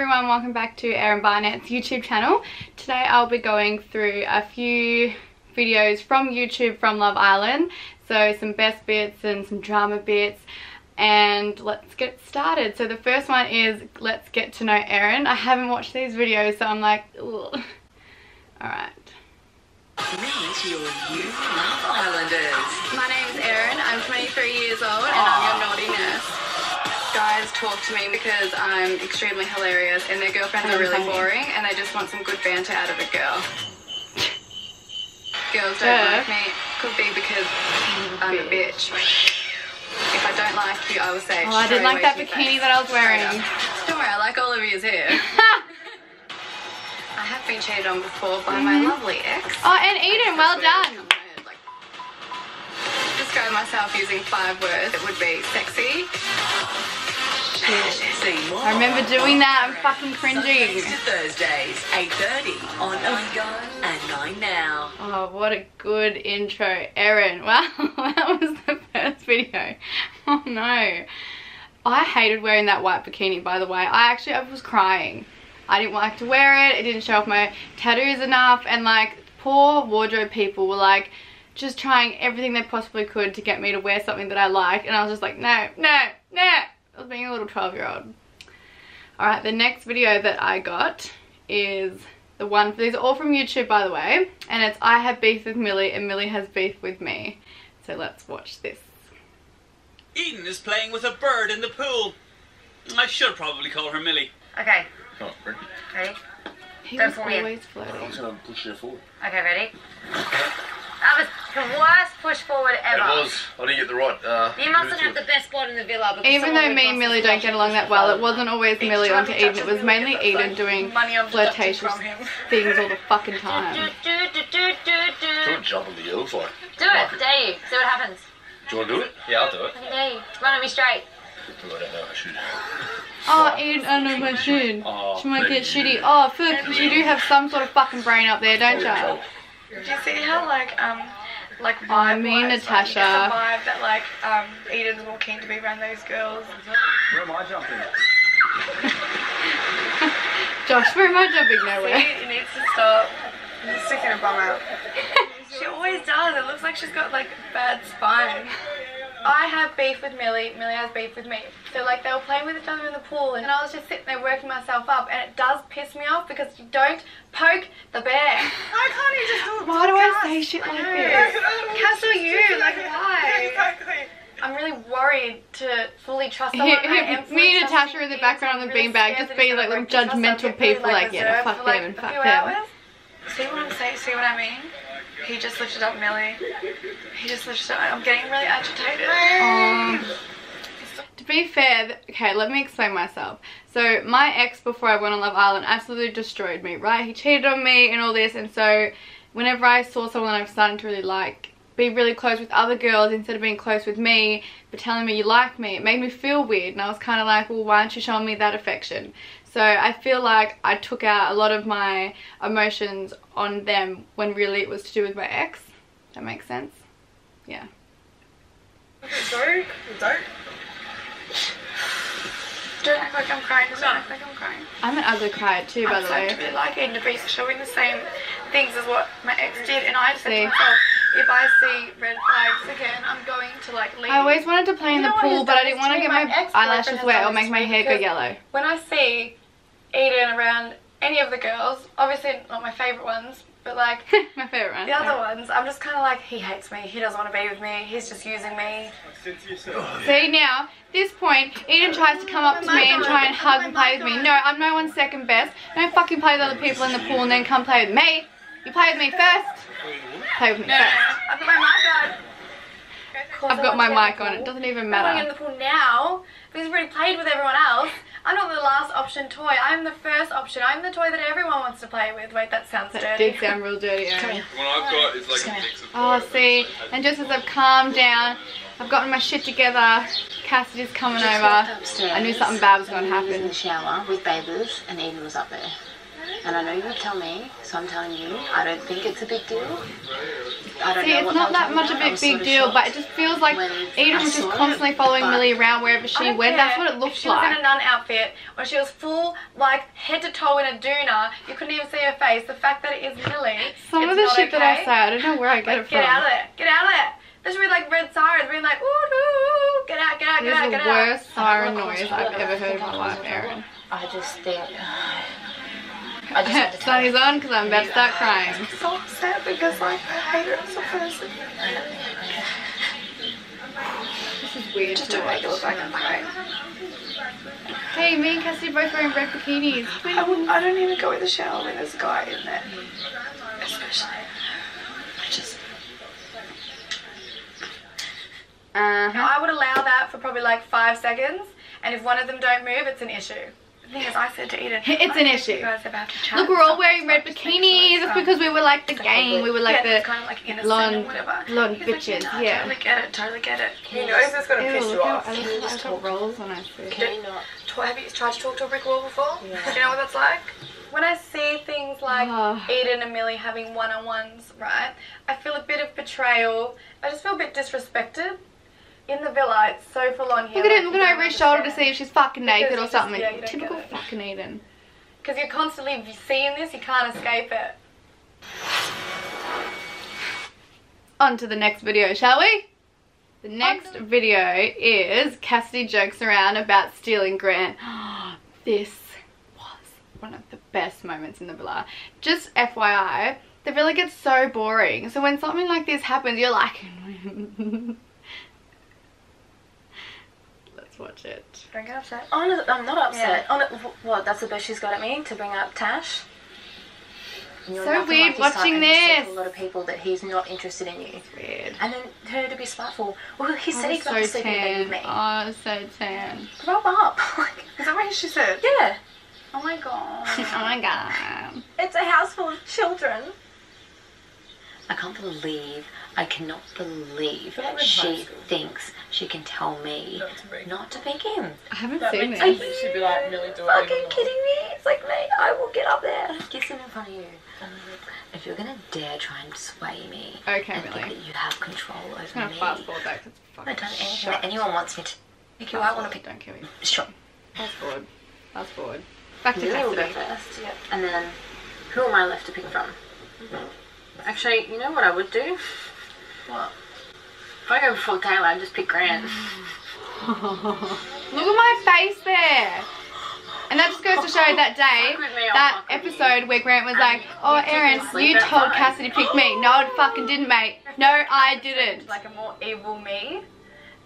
everyone, welcome back to Erin Barnett's YouTube channel. Today I'll be going through a few videos from YouTube from Love Island. So some best bits and some drama bits and let's get started. So the first one is Let's Get to Know Erin. I haven't watched these videos so I'm like. Alright. Now to your new Love Islanders. My name's Erin, I'm 23 years old and I'm your naughty nurse. Guys talk to me because I'm extremely hilarious and their girlfriends are really boring and they just want some good banter out of a girl. Girls don't Yeah. like me, could be because I'm a bitch. If I don't like you, I will say Oh, I didn't like that bikini face. that I was wearing. Don't worry, I like all of yous here. I have been cheated on before by my mm-hmm. lovely ex. Oh, and Eden, well done. where it comes in, like, Describe myself using five words. It would be sexy. I remember doing that. I'm fucking cringing. Thursdays, 8.30 on 9 and 9 Now. Oh, what a good intro, Erin. Wow, that was the first video. Oh no. I hated wearing that white bikini, by the way. I actually I was crying. I didn't like to wear it. It didn't show off my tattoos enough. And like, poor wardrobe people were like, just trying everything they possibly could to get me to wear something that I liked. And I was just like, no, no, no. I was being a little 12 year old. Alright, the next video that I got is the one, these are all from YouTube by the way, and it's I have beef with Millie and Millie has beef with me. So let's watch this. Eden is playing with a bird in the pool. I should probably call her Millie. Okay, Oh, ready? ready? He Go was for it. I flirting. was gonna push you forward. Okay, ready? That was the worst push forward ever. It was. I didn't get the right. Uh, You mustn't have to the best spot in the villa. because Even though me and Millie don't get along that well, it wasn't always Each Millie time onto Eden. It was mainly Eden like doing money flirtatious things all the fucking time. do, do, do, do, do, Do do. want to jump on the hills? Like, Do it, dare you. See what happens. do you want to do it? Yeah, I'll do it. Dare you. Run at me straight. Oh, I don't know. I should. Oh, Eden, I know my shit. Oh, She might get shitty. Oh, fuck, because you do have some sort of fucking brain up there, don't you? Do you see how like um like vibe me and wise, Natasha. like, you get the vibe that like um Eden's more keen to be around those girls. Where am I jumping? Josh, where am I jumping See, nowhere? it needs to stop. It's sticking her bum out. she always does. It looks like she's got like bad spine. I have beef with Millie, Millie has beef with me. So like they were playing with each other in the pool and I was just sitting there working myself up and it does piss me off because you don't poke the bear. Why can't you just Why do I say shit like this? Castle you, like why? I'm really worried to fully trust someone. I am Me and trusting Natasha are in the background on the I'm really beanbag, just that being like little break trust, I'll judgmental people, like, yeah, reserved fuck them like, and fuck them. See what I'm saying? See what I mean? He just lifted up Millie. He just lifted up. I'm getting really agitated. Um, to be fair, okay, let me explain myself. So my ex before I went on Love Island absolutely destroyed me, right? He cheated on me and all this, and so whenever I saw someone I'm starting to really like, be really close with other girls instead of being close with me, but telling me you like me, it made me feel weird, and I was kind of like, well, why aren't you showing me that affection? So I feel like I took out a lot of my emotions on them when really it was to do with my ex. That makes sense? Yeah. Don't. Don't. Don't act like I'm crying. Don't act like I'm crying. I'm an ugly crier too, by I'm the way. to really like Eden to be showing the same things as what my ex did, and I said to myself, if I see red flags again, I'm going to like leave. I always wanted to play in You the pool, but I didn't want to get my My eyelashes wet or make my hair go yellow. when I see Eden around any of the girls, obviously not my favourite ones, but like my favourite one. the other ones, I'm just kind of like, he hates me, he doesn't want to be with me, he's just using me. See now, this point, Eden tries to come up to me and try and hug and play with me. No, I'm no one's second best. Don't fucking play with other people in the pool and then come play with me. You play with me first. Play with me first. I've got my mic on. I've got my mic on. It doesn't even matter. I'm going in the pool now because I've already played with everyone else. I'm not the last option toy. I'm the first option. I'm the toy that everyone wants to play with. Wait, that sounds That dirty. did sound real dirty. Erin. What I've got is like a mix of Oh, see, and just as I've calmed down, I've gotten my shit together. Cassidy's coming over. I knew something bad was going to happen. in the shower with bathers, and Eden was up there. And I know you would tell me, so I'm telling you, I don't think it's a big deal. I don't See, know it's not that much a about. I big big of deal, but it just feels like when Eden was just saw it, constantly following Millie around wherever she went. That's what it looks she was like. in a nun outfit or she was full, like head to toe in a doona. You couldn't even see her face. The fact that it is Millie. Some of the shit that I okay. say, I don't know where I get it from. get out of there. Get out of there. There should be like red sirens being like, ooh, ooh, ooh, get out, get out, get is out, the get out. worst siren noise I've ever heard in my life, Erin. I just think. I just had to tell Sunny's on because I'm about to start crying. I'm so upset because like I hate her as a person. This is weird Just to don't make it look watch. like I'm crying. Hey, me and Cassidy both wearing red bikinis. I. I don't even go in the shower when there's a guy in there. Especially. I just. Uh-huh. I would allow that for probably like five seconds, and if one of them don't move, it's an issue. The thing is, I said to Eden, It's an issue. You guys about to chat Look, we're all wearing red so just make sure bikinis. it's It's um, because we were like the gang. We were like yeah, the kind of like innocent blonde- whatever. blonde He's like, bitches, no, yeah. Totally get it. Totally get it. He knows it's gonna Ew, piss you off. I look like I've got rolls on my face. Can you not? Have you tried to talk to a brick wall before? Do you know what that's like? When I see things like Oh. Eden and Millie having one-on-ones, right? I feel a bit of betrayal. I just feel a bit disrespected. In the villa, it's so full on here. Look at him looking over his shoulder to see if she's fucking naked or just- something. yeah, Typical fucking Eden. Because you're constantly seeing this, you can't escape it. On to the next video, shall we? The next video is Cassidy jokes around about stealing Grant. this was one of the best moments in the villa. Just FYI, the villa gets so boring. So when something like this happens, you're like... Watch it. Don't get upset. Oh, Honest, I'm not upset. Yeah. Oh, On wh- what? That's the best she's got at me to bring up Tash. You're So weird like watching and he said this. a lot of people that he's not interested in you. Weird. And then her to be spiteful. Well, he said Oh, he's so not sleeping in with me. Oh, so tan. Grow up. Like, Is that what she said? yeah. Oh my god. oh my god. It's a house full of children. I can't believe, I cannot believe But I'm in high she thinks she can tell me Not to me. not to pick him. I haven't That seen makes this. sense. She'd be like, Millie, do it Fucking even more. kidding me? It's like, mate, I will get up there and kiss him in front of you. Um, if you're gonna dare try and sway me Okay, and think that you have control over I'm gonna me, fast forward that 'cause it's I've fucking done anything that anyone wants me to pick you. I want to pick. Don't kill me. Sure. Fast forward. Fast forward. Back to Lily will Cassidy. first. Yep. And then, who am I left to pick from? Actually, you know what I would do? What? If I go full Tayla, I'd just pick Grant. Look at my face there. And that just goes to show that day, Fuck with me, I'll that fuck with you. episode where Grant was like, oh Erin, you told night." Cassidy to pick me. No, I fucking didn't, mate. No, I didn't. Like a more evil me.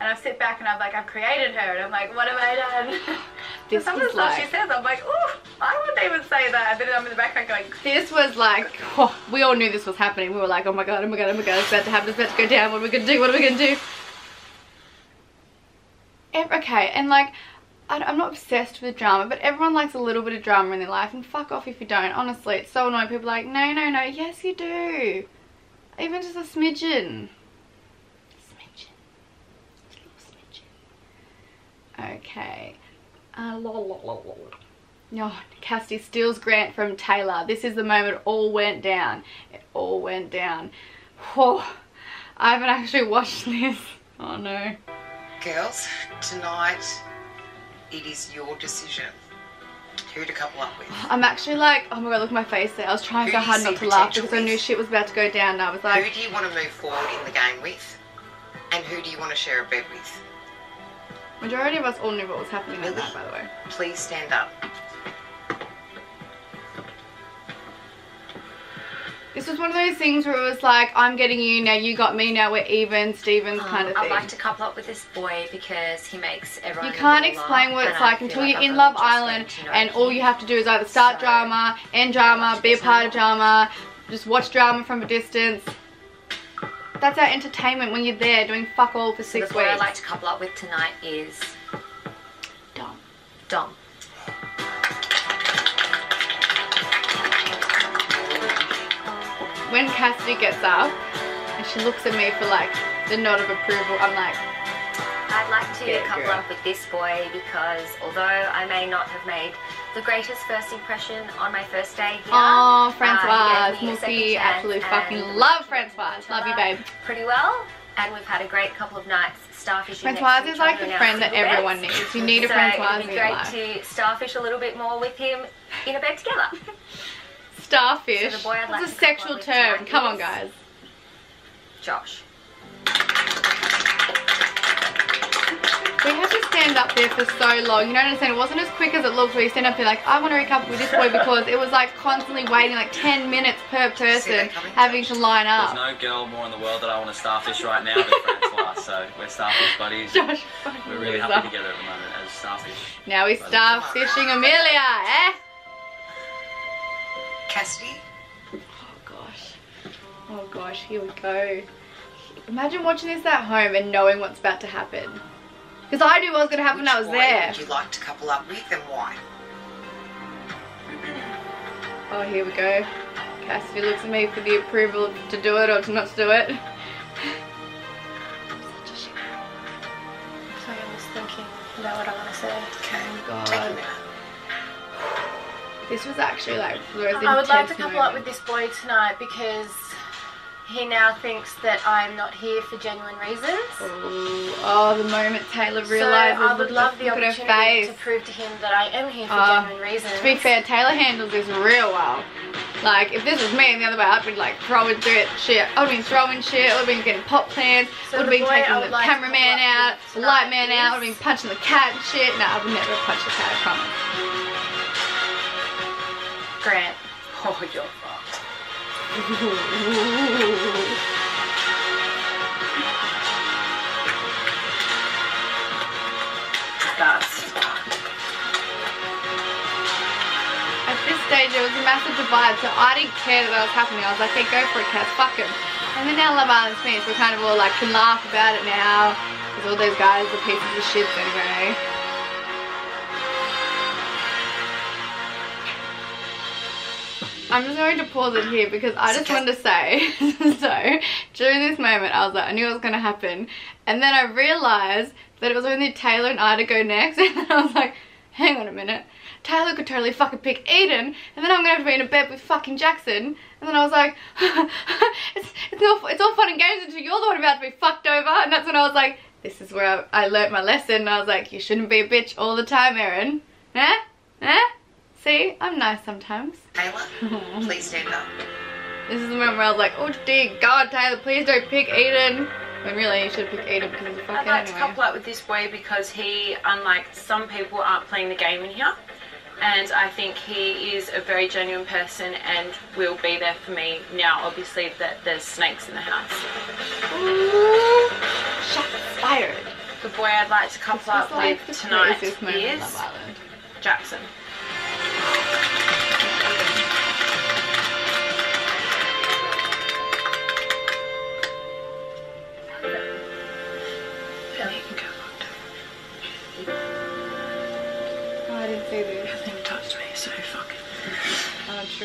And I sit back and I'm like, I've created her. And I'm like, what have I done? This Some of the stuff she like, says, I'm like, ooh, I wouldn't even say that. And then I'm in the background going, this was like, oh, we all knew this was happening. We were like, oh my god, oh my god, oh my god, it's about to happen, it's about to go down. What are we gonna do? What are we gonna do? Okay, and like, I, I'm not obsessed with drama, but everyone likes a little bit of drama in their life, and fuck off if you don't. Honestly, it's so annoying. People are like, no, no, no. Yes, you do. Even just a. Smidgen. Just a little smidgen. Okay. Uh, la, la, la, la, la. No, Cassidy steals Grant from Tayla. This is the moment it all went down. It all went down. Oh, I haven't actually watched this. Oh no. Girls, tonight it is your decision who to couple up with. I'm actually like, oh my god, look at my face there. I was trying Who so hard not to laugh potential because I knew shit was about to go down and I was like... Who do you want to move forward in the game with? And who do you want to share a bed with? Majority of us all knew what was happening in Really? that, by the way. Please stand up. This was one of those things where it was like, I'm getting you, now you got me, now we're even, Stevens kind of Um, I'd like to couple up with this boy because he makes everyone. You can't explain what it's like until you're in Love Island got to know and all you have to do is either start So, drama, end drama, be a part of drama, just watch drama from a distance. That's our entertainment when you're there doing fuck all for So six the boy weeks. I'd like to couple up with tonight is Dom. Dom. When Cassidy gets up and she looks at me for like the nod of approval, I'm like, I'd like to Yeah, couple girl. up with this boy because although I may not have made the greatest first impression on my first day here. Oh, Uh, Francoise, he gave me a second Mookie, absolutely fucking love Francoise. Love you, babe. Pretty well, and we've had a great couple of nights starfishing. Francoise is like the friend that everyone beds. needs. You need a so Francoise it'd be great life. to starfish a little bit more with him in a bed together. Starfish. So the boy I'd like It's a sexual term. Come on, guys. Josh. We had to stand up there for so long. You don't understand. It wasn't as quick as it looked. We stand up there like, I want to recouple with this boy because it was like constantly waiting like 10 minutes per person having to line up. There's no girl more in the world that I want to starfish right now than Francois, so we're starfish buddies. Josh, We're really loser. happy together at the moment as starfish. Now we start fishing Amelia, eh? Cassidy, Oh gosh. Oh gosh, here we go. Imagine watching this at home and knowing what's about to happen. Because I knew what was going to happen when I was boy there. would you like to couple up with and why? Oh, here we go. Cassidy looks at me for the approval to do it or to not do it. Sorry, I was thinking about what I want to say. Okay. Oh God. Take a minute. This was actually like the most I would like to intense couple up with this boy tonight because he now thinks that I'm not here for genuine reasons. Oh, oh, the moment Tayla So realizes. I would love the look at her opportunity to prove to him that I am here for Oh, genuine reasons. To be fair, Tayla handles this real well. Like, if this was me and the other way, I'd be like throwing through it shit. I'd been throwing shit, I'd been getting pop plants, So would have been taking the like cameraman out, the light man out, I'd been punching the cat and shit. No, I would never punch the cat, I promise. Grant. Oh, fucked. That's. At this stage, it was a massive divide, so I didn't care that that was happening. I was like, hey, go for it, Cass, fuck him. And then now Love Island's finished, we're kind of all like, can laugh about it now. Because all those guys are pieces of shit anyway. I'm just going to pause it here because I just wanted to say, so during this moment I was like, I knew it was going to happen. And then I realised that it was only Tayla and I to go next. And then I was like, hang on a minute. Tayla could totally fucking pick Eden. And then I'm going to have to be in a bed with fucking Jaxon. And then I was like, it's, it's, all, it's all fun and games until you're the one about to be fucked over. And that's when I was like, this is where I, I learnt my lesson. And I was like, you shouldn't be a bitch all the time, Erin. Eh? Eh? See, I'm nice sometimes. Tayla, please stand up. This is the moment where I was like, oh dear God, Tayla, please don't pick Eden. When really, you should pick Eden because he's a I'd fucking like to couple up with this boy because he, unlike some people, aren't playing the game in here. And I think he is a very genuine person and will be there for me now, obviously, that there's snakes in the house. Ooh, shots fired. The boy I'd like to couple up like with tonight craziest moment in is Jaxon.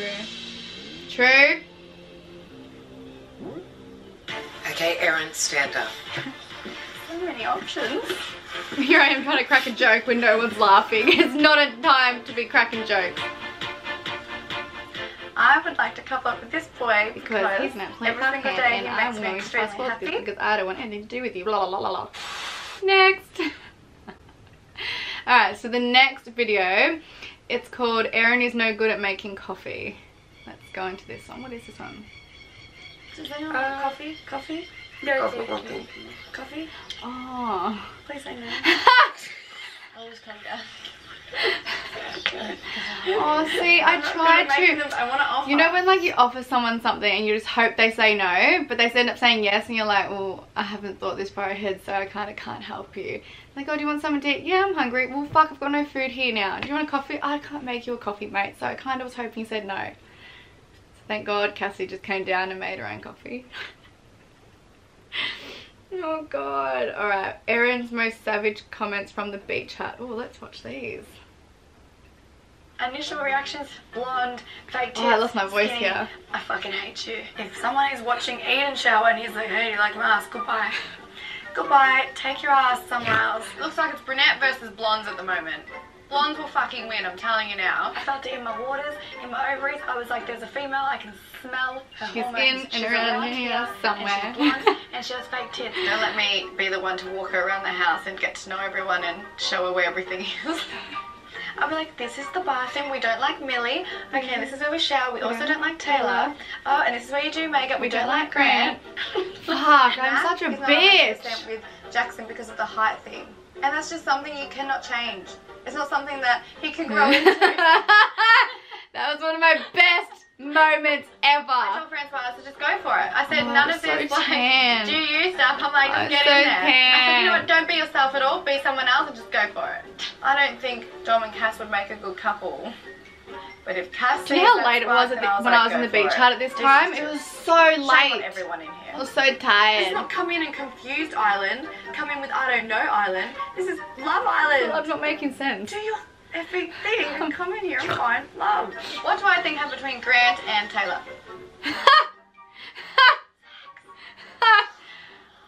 True. True. Okay, Erin, stand up. So many options. Here I am trying to crack a joke when no one's laughing. It's not a time to be cracking jokes. I would like to couple up with this boy Because because he's not playing every single day and he I'm makes me extremely fast forward this happy. because I don't want anything to do with you. Blah, blah, blah, blah, blah. Next. Alright, so the next video, it's called Erin is no good at making coffee. Let's go into this one. What is this one? Does anyone want Uh, coffee? Coffee? No, Coffee, coffee. you. Coffee? Oh. Please say no. I'll just come down. Oh, see, I tried good at making to. them, I want to offer. You know when like you offer someone something and you just hope they say no, but they end up saying yes and you're like, well, I haven't thought this far ahead so I kind of can't help you. Like, oh, do you want something to eat? Yeah, I'm hungry. Well, fuck, I've got no food here now. Do you want a coffee? I can't make you a coffee, mate. So I kind of was hoping you said no. So thank God Cassie just came down and made her own coffee. oh God. Alright, Erin's most savage comments from the beach hut. Oh, let's watch these. Initial reactions, blonde, fake tits, Oh, I lost my voice skinny. here. I fucking hate you. If someone is watching Eden shower and he's like, hey, you like my ass? Goodbye. Goodbye. Take your ass somewhere else. Looks like it's brunette versus blondes at the moment. Blondes will fucking win, I'm telling you now. I felt it in my waters, in my ovaries. I was like, there's a female, I can smell her She's hormones. in and She's around here, somewhere. And she's blonde, and she has fake tits. Don't let me be the one to walk her around the house and get to know everyone and show her where everything is. I'll be like, this is the bathroom. We don't like Millie. Okay, mm-hmm. this is where we shower. We also mm-hmm. don't like Tayla. Oh, and this is where you do makeup. We, don't, like Grant. Fuck, I'm such a bitch. with Jaxon because of the height thing. And that's just something you cannot change. It's not something that he can grow into. that was one of my best moments ever. I told I said, just go for it. I said, Oh, none of so this, like, tan. do you stuff. I'm like, just get so in there. I said, you know what, don't be yourself at all. Be someone else and just go for it. I don't think Dom and Cass would make a good couple. But if Cass Do you know how late it was the, was when like, I was in go the beach hut at this time? It was so late. everyone in here. I was so Let's tired. not come in and confused island. Come in with I don't know island. This is Love Island. I'm not making sense. Do your effing thing and come in here and find love. What do I think happened between Grant and Tayla?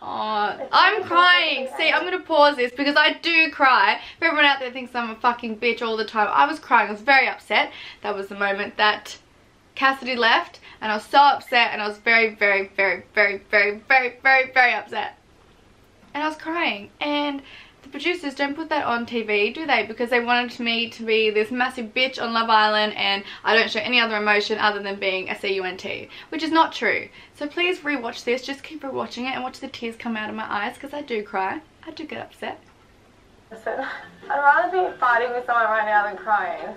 Oh, I'm crying. See, I'm gonna pause this because I do cry. If everyone out there thinks I'm a fucking bitch all the time, I was crying. I was very upset. That was the moment that Cassidy left, and I was so upset, and I was very, very, very, very, very, very, very, very upset. And I was crying. And the producers don't put that on TV, do they? Because they wanted me to be this massive bitch on Love Island and I don't show any other emotion other than being a CUNT, which is not true. So please rewatch this, just keep rewatching it and watch the tears come out of my eyes because I do cry. I do get upset. Listen, I'd rather be fighting with someone right now than crying.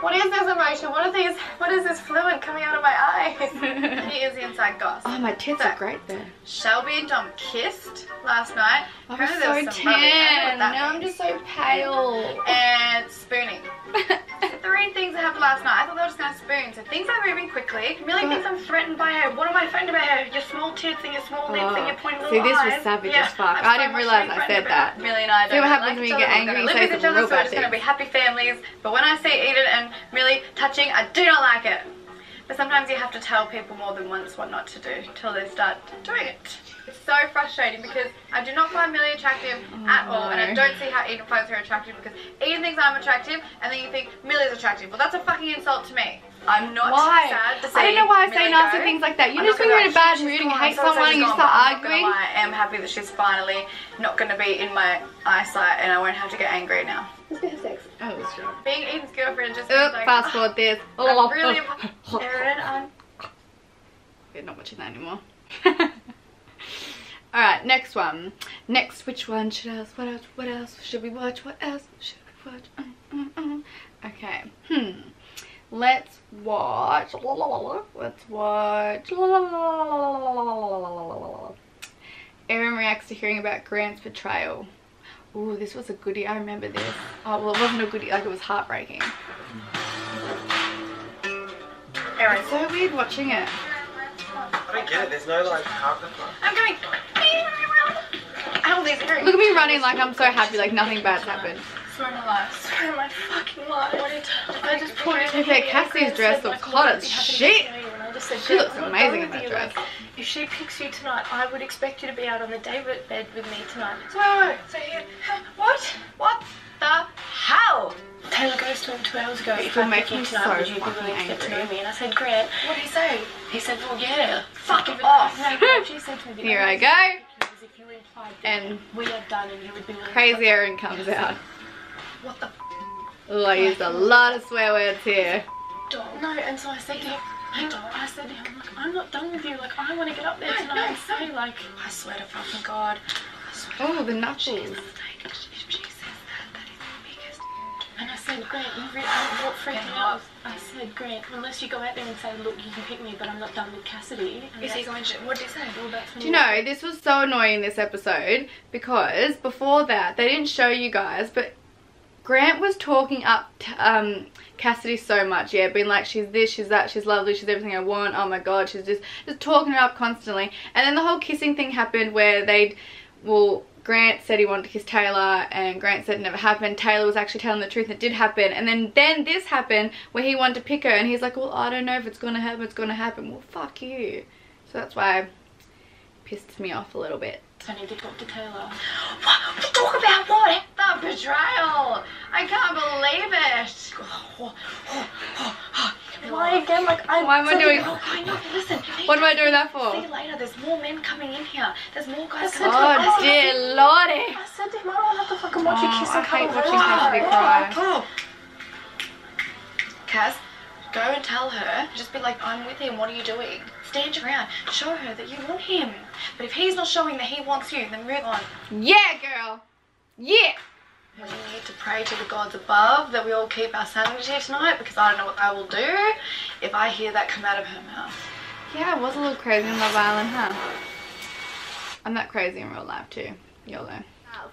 What is this emotion? What are these? What is this fluid coming out of my eyes? Here's the inside goss. Oh, my tits So, are great there. Shelby and Dom kissed last night. I was Apparently there so was some rubbing. I don't know tan. Now I'm just so pale. And spooning. Three things that happened last night. I thought they were just gonna spoon. So things are moving quickly. Millie thinks I'm threatened by her. What am I threatened by her? Your small tits and your small lips and your pointy Oh, See, little this eyes. was savage Yeah, as fuck. I'm I didn't realise I said that. Millie and I See what don't happens like when you get angry, you live say with each some other, real so we're bad just gonna be happy families. But when I see Eden and Millie touching, I do not like it. But sometimes you have to tell people more than once what not to do till they start doing it. It's so frustrating because I do not find Millie attractive at oh, all, and I don't see how Eden finds her attractive because Eden thinks I'm attractive, and then you think Millie's attractive. Well, that's a fucking insult to me. I'm not Why? sad to see I don't know why I say nasty go. things like that. You I'm just not when you're in a bad mood and you hate someone and you start gone, but I'm not gonna arguing. I am happy that she's finally not going to be in my eyesight, and I won't have to get angry now. Let's have sex. Oh, sure. Being Eden's girlfriend just Oop, like fast forward this. I'm oh, really Erin, I'm We're not watching that anymore. Alright, next one. Next, which one should I else? What else? What else should we watch? What else should we watch? Mm, mm, mm. Okay. Hmm. Let's watch. Let's watch. Erin reacts to hearing about Grant's betrayal. Ooh, this was a goodie. I remember this. Oh, well, it wasn't a goodie. Like, it was heartbreaking. Erin. So weird watching it. I don't get it. There's no like partner. I'm going. Ow, these earrings. Look at me running like I'm so happy, like nothing bad's happened. Swear my life. Swear my fucking life. What did I just put it To be fair, Cassie's dress looks hot as shit. She looks amazing in that dress. If she picks you tonight, I would expect you to be out on the day bed with me tonight. So, wait, wait, so here, what? What the hell? Tayla goes to him two hours ago. If I pick making you tonight, so would you be fucking willing to get to know me? And I said, Grant. What did he say? He said, well, yeah. Fuck If it- off. No, no, she said to me, Here I go. Pick you is if you implied And we are done and you would be crazy Erin comes out. What the? Oh, I used a lot of swear words here. Don't no, and so I said to him, I, I said to him, like, I'm not done with you. Like, I want to get up there tonight and say, like, I swear to fucking God. I swear oh, to Oh, the knuckles. And I said, Grant, you really, I, what freaked me out I said, Grant, unless you go out there and say, look, you can pick me, but I'm not done with Cassidy. And Is he going to? What did he say? Well, that's Do you know, this was so annoying this episode because before that, they didn't show you guys, but Grant was talking up t- um, Cassidy so much, yeah, being like, she's this, she's that, she's lovely, she's everything I want, oh my god, she's just, just talking her up constantly. And then the whole kissing thing happened where they'd, well, Grant said he wanted to kiss Tayla and Grant said it never happened. Tayla was actually telling the truth, it did happen. And then, then this happened where he wanted to pick her and he's like, well, I don't know if it's gonna happen, it's gonna happen. Well, fuck you. So that's why it pissed me off a little bit. So I need to talk to Tayla. What? Talk about what? The betrayal. I can't believe it. Why again? Like I. Why am I doing- Oh, I know. Listen. What am I doing that for? See you later. There's more men coming in here. There's more guys said coming. Oh dear lordy. I said to him, I don't have to fucking watch you Oh, kiss I and hate cuddle watching her. Cassidy cry. Kaz, go and tell her. Just be like, I'm with him. What are you doing? Stand around. Show her that you want him. But if he's not showing that he wants you, then move on. Yeah, girl. Yeah. We need to pray to the gods above that we all keep our sanity tonight because I don't know what I will do if I hear that come out of her mouth. Yeah, I was a little crazy in Love Island, huh? I'm that crazy in real life too. YOLO.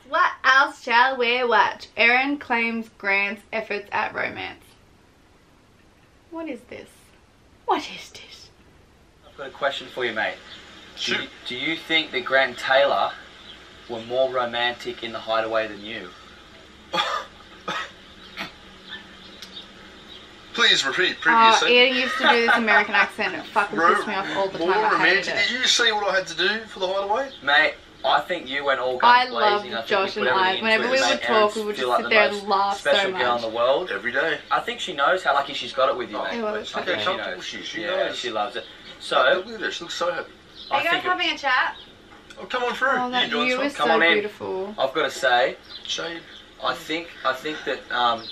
What else shall we watch? Erin claims Grant's efforts at romance. What is this? What is this? I've got a question for you, mate. Do you, do you think that Grant Tayla were more romantic in the hideaway than you? Please repeat Oh, previous sentence. Uh, Ian used to do this American accent. It fucking Ro- pissed me off all the more time. I hated romantic. it. Did you see what I had to do for the hideaway? Mate, I think you went all guns I blazing. loved think Josh and I. Whenever we would talk, we would feel just like sit the there and laugh so much. special girl much. in the world. Every day. I think she knows how lucky she's got it with you, oh, mate. Yeah, well, that's I Look think she comfortable knows. she is. She yeah, knows. she loves it. So, So, look at her. She looks so happy. Are I you guys think it- having a chat? Oh, come on through. Oh, that you doing view is Come so on in. beautiful. I've got to say, Shade. I think I think that um,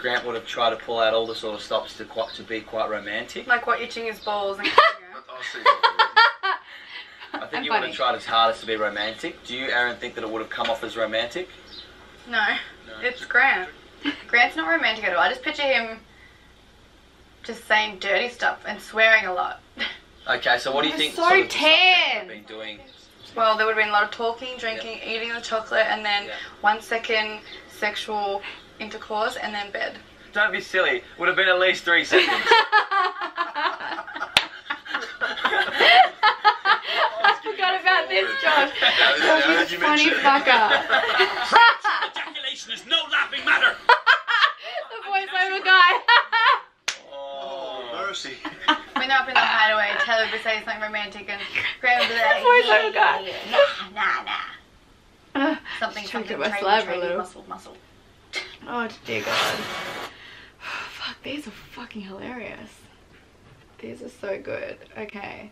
Grant would have tried to pull out all the sort of stops to quite to be quite romantic. Like what, itching his balls and I see. that. I think I'm he would funny. have tried his hardest to be romantic. Do you, Erin, think that it would have come off as romantic? No, it's Grant. Grant's not romantic at all. I just picture him just saying dirty stuff and swearing a lot. Okay, so what do you think? so sort of the stuff that tan. been doing. Well, there would have been a lot of talking, drinking, eating the chocolate, and then Yeah. one second sexual intercourse, and then bed. Don't be silly. Would have been at least three seconds. I forgot about this, Josh. Josh, you funny fucker. Ejaculation is no laughing matter. the voiceover guy. Oh, mercy. When they're up in the hideaway, Tayla would say something romantic, and Grant would be like, voiceover guy. nah, nah, nah. Uh, Something, Just trying to something, get my trading, saliva a little. muscle, muscle. Oh dear God. Fuck, these are fucking hilarious. These are so good. Okay,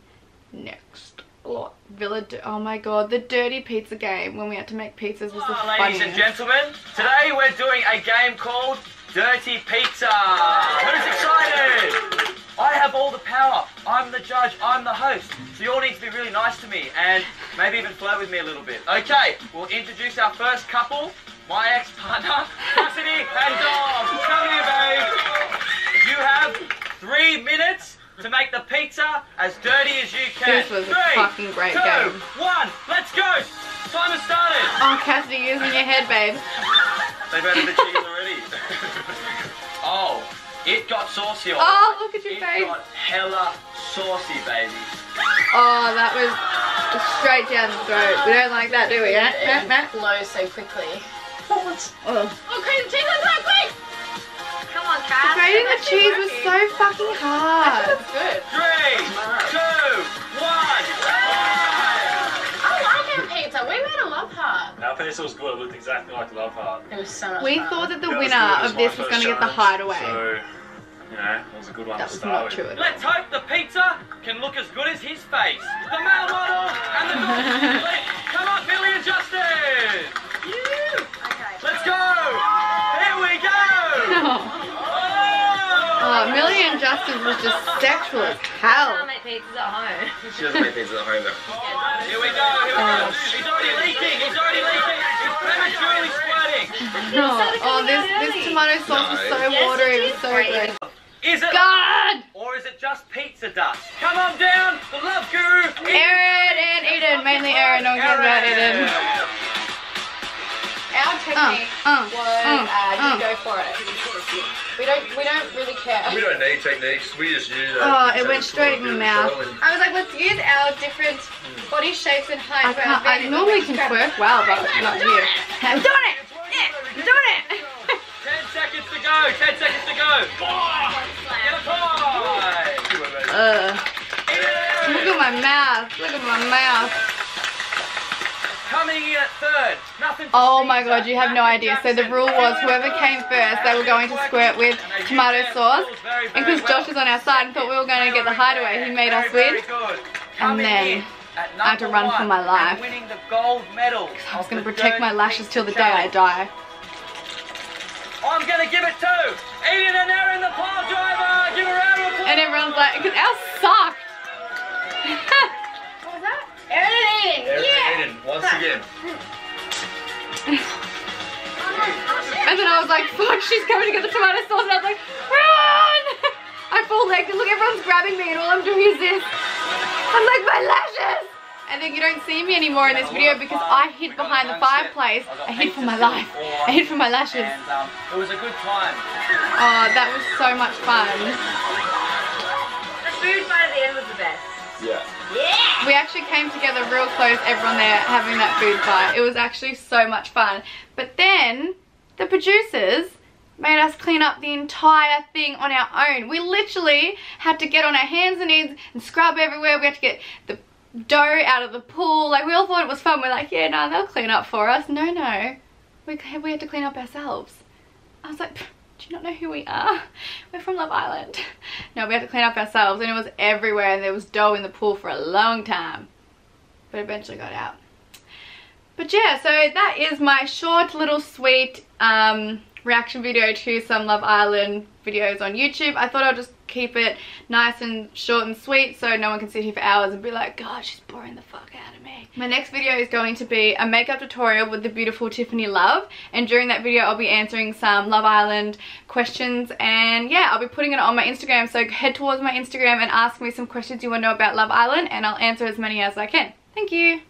next. Oh, Villa. D- oh my God, the dirty pizza game when we had to make pizzas was the Ah, ladies and gentlemen, today we're doing a game called Dirty Pizza. Who's excited? Have all the power. I'm the judge. I'm the host. So you all need to be really nice to me and maybe even flirt with me a little bit. Okay, we'll introduce our first couple. My ex-partner, Cassidy and Dom. Come here, babe. You have three minutes to make the pizza as dirty as you can. This was a Three, fucking great two, game. one. Let's go. Time has started. Oh, Cassidy, using your head, babe. They've added the cheese already. it got saucy. all Oh, look at your it face. got hella saucy, baby. Oh, that was straight down the throat. We don't like that, do we? Eh? Eh, eh? Blow so quickly. What? Oh. Oh, cream cheese on top, quick! Come on, Cass. Grating the That's cheese was so fucking hard. That's good. Three, two, heart. Our pizza was good. It looked exactly like Love Heart. It was so much We fun. thought that the That was winner good. It of this was first going to get the challenge, hideaway. So, you know, it was a good one That to was start not with. true at all. Let's hope the pizza can look as good as his face. The male model and the dog. Come on, Millie and Justin. Okay. Let's go. Here we go. Oh, Millie and Justin was just sexual as hell. make pizzas at home. She doesn't make pizza at home though. Here we go. Here we go. Oh, He's already leaking. He's already leaking. He's prematurely squirting. No. Oh, this, this tomato sauce was so watery. It was so good. Is it? God! Or is it just pizza dust? Come on down, the love guru. Erin and Eden. Mainly Erin. Don't care about Eden. Our technique uh, was uh, uh, uh. you go for it. We don't we don't really care. We don't need techniques. We just use. Oh, it went straight in my the mouth. I was like, let's use our different body shapes and height. I, can't, I normally can twerk well, but not here. I'm doing it! Doing it! Ten seconds to go. Ten seconds to go. Get a pie. Ugh. Look at my mouth. Look at my mouth. Come get third. Nothing Oh my god, at. you have no idea. So the rule was whoever came first, they were going to squirt with tomato sauce. And because Josh was on our side and thought we were going to get the hideaway, he made us win. And then I had to run for my life. Winning the gold medal. I was going to protect my lashes till the day I die. I'm gonna give it to Eden and Erin, the pile driver. Give a round of applause. And everyone's like, because ours sucked. What was that? Erin and Eden. Erin yeah. Eden, once again. Oh and then I was like, fuck, she's coming to get the tomato sauce. And I was like, run! I fall like, and look, everyone's grabbing me and all I'm doing is this. I'm like, my lashes! And then you don't see me anymore in this video because I hid behind the fireplace. I hid for my life. I hid for my lashes. And um, it was a good time. Oh, that was so much fun. The food fight at the end was the best. Yeah. Yeah! We actually came together real close, everyone there having that food fight. It was actually so much fun. But then the producers made us clean up the entire thing on our own. We literally had to get on our hands and knees and scrub everywhere. We had to get the dough out of the pool. Like we all thought it was fun. We're like, yeah, no, they'll clean up for us. No, no. We, we had to clean up ourselves. I was like, do you not know who we are? We're from Love Island. No, we had to clean up ourselves and it was everywhere and there was dough in the pool for a long time. But eventually got out. But yeah, so that is my short little sweet um, reaction video to some Love Island videos on YouTube. I thought I'll just keep it nice and short and sweet so no one can sit here for hours and be like, God, she's boring the fuck out of me. My next video is going to be a makeup tutorial with the beautiful Tiffany Love and during that video I'll be answering some Love Island questions and yeah, I'll be putting it on my Instagram so head towards my Instagram and ask me some questions you want to know about Love Island and I'll answer as many as I can. Thank you.